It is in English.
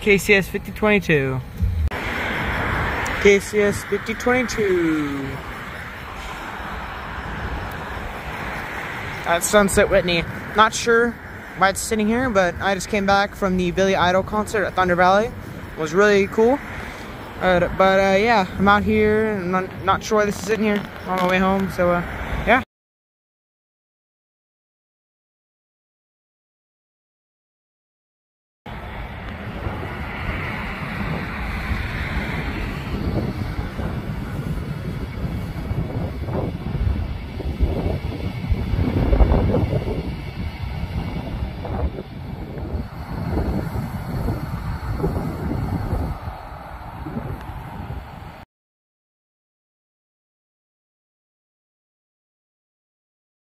KCS 5022. KCS 5022. At Sunset Whitney. Not sure why it's sitting here, but I just came back from the Billy Idol concert at Thunder Valley. It was really cool. Uh, but uh, yeah, I'm out here. I'm not, not sure why this is sitting here on my way home. So uh,